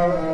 uh,